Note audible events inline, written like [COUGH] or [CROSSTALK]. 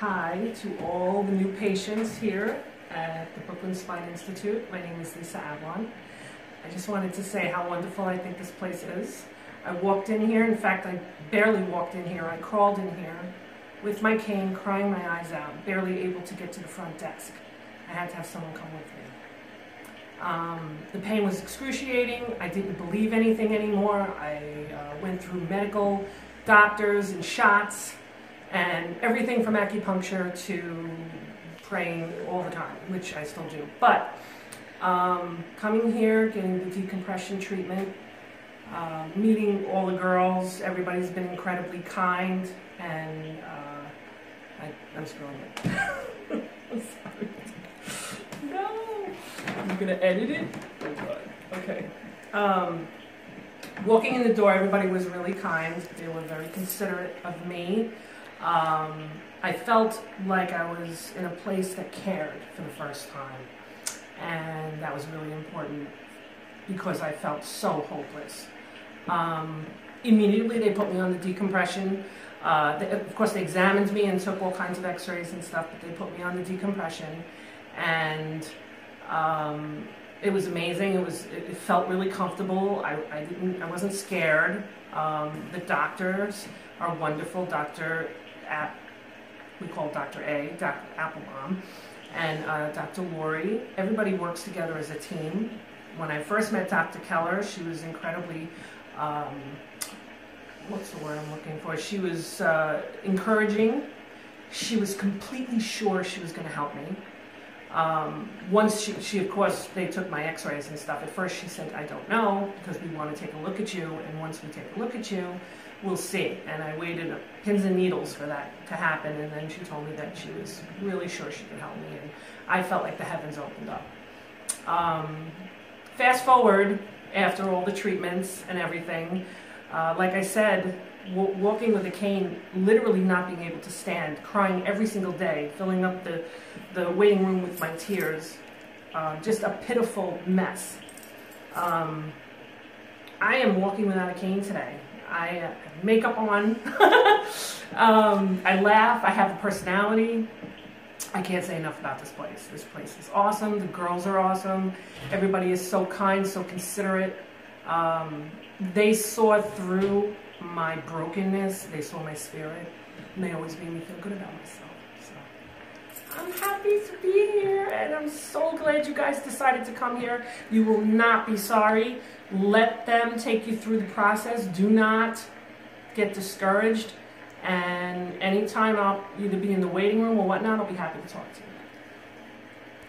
hi to all the new patients here at the Brooklyn Spine Institute. My name is Lisa Avalon. I just wanted to say how wonderful I think this place is. I walked in here, in fact, I barely walked in here. I crawled in here with my cane, crying my eyes out, barely able to get to the front desk. I had to have someone come with me. Um, the pain was excruciating. I didn't believe anything anymore. I uh, went through medical doctors and shots and everything from acupuncture to praying all the time, which I still do. But um, coming here, getting the decompression treatment, uh, meeting all the girls, everybody's been incredibly kind, and uh, I, am screwing it. [LAUGHS] I'm sorry. No! I'm gonna edit it? Oh. Okay. Um, walking in the door, everybody was really kind. They were very considerate of me. Um, I felt like I was in a place that cared for the first time. And that was really important because I felt so hopeless. Um, immediately, they put me on the decompression. Uh, they, of course, they examined me and took all kinds of x rays and stuff, but they put me on the decompression. And um, it was amazing. It was. It, felt really comfortable. I, I didn't. I wasn't scared. Um, the doctors are wonderful. Doctor at we call Dr. A, Dr. Applebaum, and uh, Dr. Lori. Everybody works together as a team. When I first met Dr. Keller, she was incredibly. Um, what's the word I'm looking for? She was uh, encouraging. She was completely sure she was going to help me. Um, once she, she, of course, they took my x-rays and stuff. At first she said, I don't know, because we want to take a look at you, and once we take a look at you, we'll see. And I waited pins and needles for that to happen, and then she told me that she was really sure she could help me, and I felt like the heavens opened up. Um, fast forward, after all the treatments and everything, uh, like I said, walking with a cane, literally not being able to stand, crying every single day, filling up the, the waiting room with my tears, uh, just a pitiful mess. Um, I am walking without a cane today. I have makeup on. [LAUGHS] um, I laugh. I have a personality. I can't say enough about this place. This place is awesome. The girls are awesome. Everybody is so kind, so considerate. Um, they saw through my brokenness. They saw my spirit. And they always made me feel good about myself. So I'm happy to be here and I'm so glad you guys decided to come here. You will not be sorry. Let them take you through the process. Do not get discouraged. And anytime I'll either be in the waiting room or whatnot, I'll be happy to talk to you.